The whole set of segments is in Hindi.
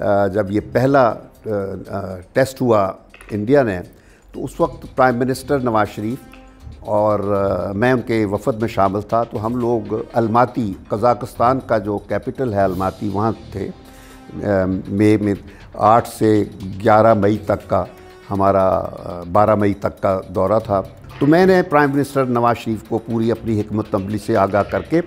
जब ये पहला टेस्ट हुआ इंडिया ने तो उस वक्त प्राइम मिनिस्टर नवाज़ शरीफ और मैं उनके वफद में शामिल था तो हम लोग अलमाती, कज़ाकिस्तान का जो कैपिटल है अलमाती, वहाँ थे। मई में आठ से ग्यारह मई तक का हमारा बारह मई तक का दौरा था। तो मैंने प्राइम मिनिस्टर नवाज़ शरीफ को पूरी अपनी हमत अमली से आगाह करके,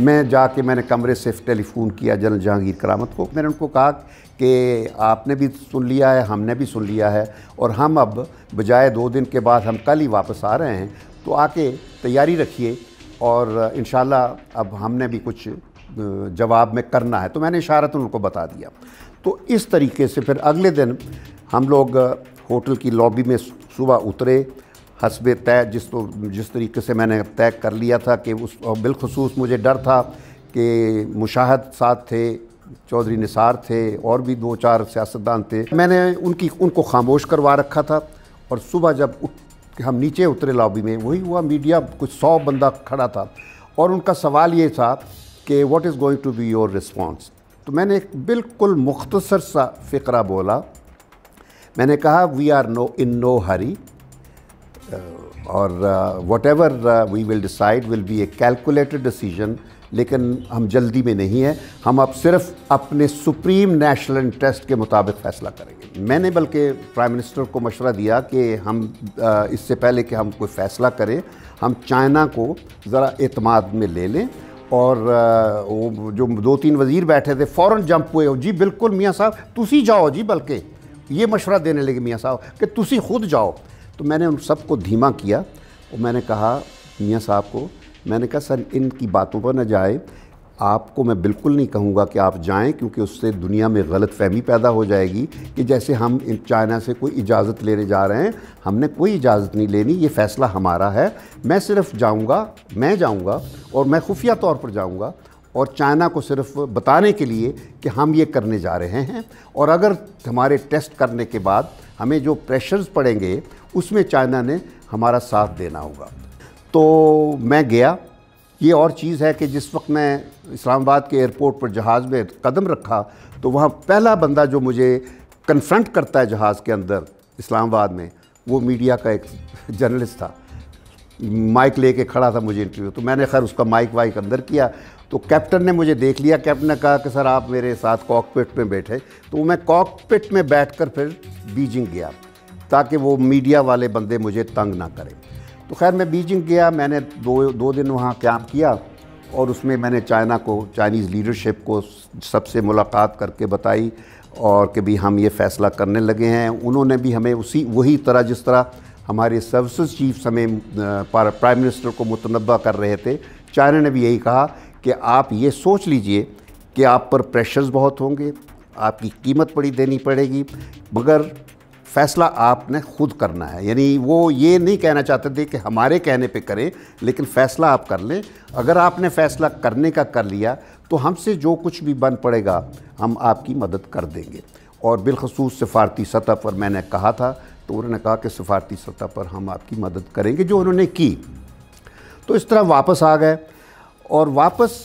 मैं जाके मैंने कमरे से टेलीफोन किया जनरल जहांगीर करामत को। मैंने उनको कहा कि आपने भी सुन लिया है, हमने भी सुन लिया है और हम अब बजाय दो दिन के बाद हम कल ही वापस आ रहे हैं तो आके तैयारी रखिए और इन अब हमने भी कुछ जवाब में करना है। तो मैंने इशारत उनको बता दिया। तो इस तरीके से फिर अगले दिन हम लोग होटल की लॉबी में सुबह उतरे, हसब तय जिस तो जिस तरीके से मैंने तय कर लिया था कि उस बिलखसूस मुझे डर था कि मुशाहद साथ थे चौधरी निसार थे और भी दो चार सियासतदान थे। मैंने उनकी, उनको खामोश करवा रखा था और सुबह जब हम नीचे उतरे लॉबी में, वही हुआ मीडिया, कुछ सौ बंदा खड़ा था और उनका सवाल ये था कि what is going to be your response तो मैंने एक बिल्कुल मुख्तसर सा फ़िक्रा बोला। मैंने कहा we are no in no hurry और whatever we will decide will be a calculated decision लेकिन हम जल्दी में नहीं हैं। हम अब सिर्फ़ अपने सुप्रीम नेशनल इंटरेस्ट के मुताबिक फ़ैसला करेंगे। मैंने बल्कि प्राइम मिनिस्टर को मशवरा दिया कि हम uh, इससे पहले कि हम कोई फ़ैसला करें हम चाइना को ज़रा अतमाद में ले लें। और uh, वो जो दो तीन वज़ीर बैठे थे फ़ौर जंप हुए। हो जी बिल्कुल मियाँ साहब तुसी जाओ जी बल्कि ये मशवरा देने लगे मियाँ साहब कि तुसी खुद जाओ। तो मैंने उन सबको धीमा किया और मैंने कहा, मियाँ साहब को, मैंने कहा, सर, इनकी बातों पर न जाए। आपको मैं बिल्कुल नहीं कहूँगा कि आप जाएँ, क्योंकि उससे दुनिया में गलत फहमी पैदा हो जाएगी कि जैसे हम इन चाइना से कोई इजाज़त लेने जा रहे हैं, हमने कोई इजाज़त नहीं लेनी, ये फ़ैसला हमारा है। मैं सिर्फ़ जाऊँगा, मैं जाऊँगा और मैं खुफिया तौर पर जाऊँगा और चाइना को सिर्फ़ बताने के लिए कि हम ये करने जा रहे हैं। और अगर हमारे टेस्ट करने के बाद हमें जो प्रेशर्स पड़ेंगे उसमें चाइना ने हमारा साथ देना होगा। तो मैं गया। ये और चीज़ है कि जिस वक्त मैं इस्लामाबाद के एयरपोर्ट पर जहाज़ में कदम रखा तो वहाँ पहला बंदा जो मुझे कन्फ्रंट करता है जहाज़ के अंदर, इस्लामाबाद में, वो मीडिया का एक जर्नलिस्ट था। माइक लेके खड़ा था मुझे इंटरव्यू तो मैंने खैर उसका माइक वाइक अंदर किया। तो कैप्टन ने मुझे देख लिया। कैप्टन ने कहा कि, सर, आप मेरे साथ कॉकपिट में बैठे। तो मैं कॉकपिट में बैठकर फिर बीजिंग गया। ताकि वो मीडिया वाले बंदे मुझे तंग ना करें। तो खैर, मैं बीजिंग गया, मैंने दो दो दिन वहाँ कैंप किया और उसमें मैंने चाइना को, चाइनीज़ लीडरशिप को सबसे मुलाकात करके बताई और कि भी हम ये फ़ैसला करने लगे हैं। उन्होंने भी हमें उसी, वही तरह जिस तरह हमारे सर्विसेज़ चीफ हमें प्राइम मिनिस्टर को मुतनबा कर रहे थे, चाइना ने भी यही कहा कि आप ये सोच लीजिए कि आप पर प्रेशर्स बहुत होंगे, आपकी कीमत बड़ी देनी पड़ेगी, मगर फ़ैसला आपने खुद करना है। यानी वो ये नहीं कहना चाहते थे कि हमारे कहने पे करें, लेकिन फ़ैसला आप कर लें। अगर आपने फ़ैसला करने का कर लिया तो हमसे जो कुछ भी बन पड़ेगा, हम आपकी मदद कर देंगे। और बिलखसूस सफारती सतह पर मैंने कहा था तो उन्होंने कहा कि सफारती सतह पर हम आपकी मदद करेंगे, जो उन्होंने की। तो इस तरह वापस आ गए। और वापस,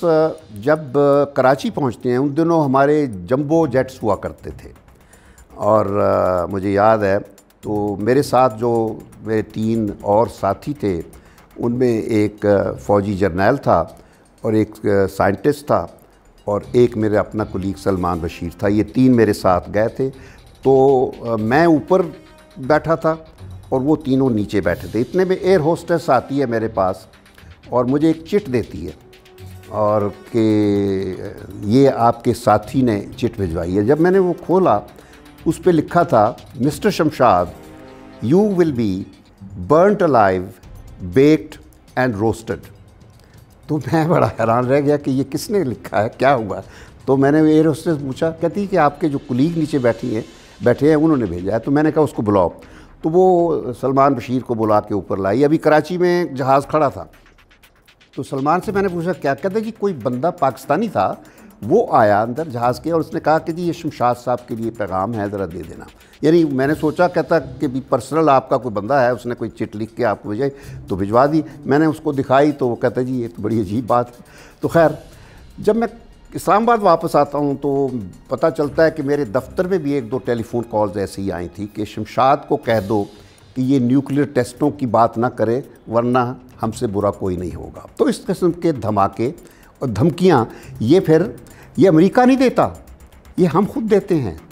जब कराची पहुँचते हैं, उन दिनों हमारे जंबो जेट्स हुआ करते थे। और मुझे याद है तो मेरे साथ जो मेरे तीन और साथी थे, उनमें एक फ़ौजी जर्नैल था और एक साइंटिस्ट था और एक मेरे अपना कुलीग सलमान बशीर था। ये तीन मेरे साथ गए थे। तो मैं ऊपर बैठा था और वो तीनों नीचे बैठे थे। इतने में एयर होस्टेस आती है मेरे पास और मुझे एक चिट देती है और कि ये आपके साथी ने चिट भिजवाई है। जब मैंने वो खोला उस पर लिखा था, mister Shamshad you will be burnt alive baked and roasted तो मैं बड़ा हैरान रह गया कि ये किसने लिखा है, क्या हुआ? तो मैंने एयर होस्टेस पूछा, कहती कि आपके जो कुलीग नीचे बैठी हैं, बैठे हैं, उन्होंने भेजा है। तो मैंने कहा, उसको बुलाओ। तो वो सलमान बशीर को बुला के ऊपर लाई। अभी कराची में जहाज़ खड़ा था। तो सलमान से मैंने पूछा, क्या कहते जी कोई बंदा पाकिस्तानी था? वो आया अंदर जहाज़ के और उसने कहा कि जी, ये शमशाद साहब के लिए पैगाम है, ज़रा दे देना। यानी मैंने सोचा, कहता कि भी पर्सनल आपका कोई बंदा है, उसने कोई चिट लिख के आपको भेजाई तो भिजवा दी। मैंने उसको दिखाई तो वो कहता, जी, ये तो बड़ी अजीब बात है। तो खैर, जब मैं इस्लामाबाद वापस आता हूँ तो पता चलता है कि मेरे दफ्तर में भी एक दो टेलीफोन कॉल्स ऐसी ही आई थी कि शमशाद को कह दो कि ये न्यूक्लियर टेस्टों की बात ना करे, वरना हमसे बुरा कोई नहीं होगा। तो इस किस्म के धमाके और धमकियाँ, ये फिर ये अमेरिका नहीं देता ये हम खुद देते हैं।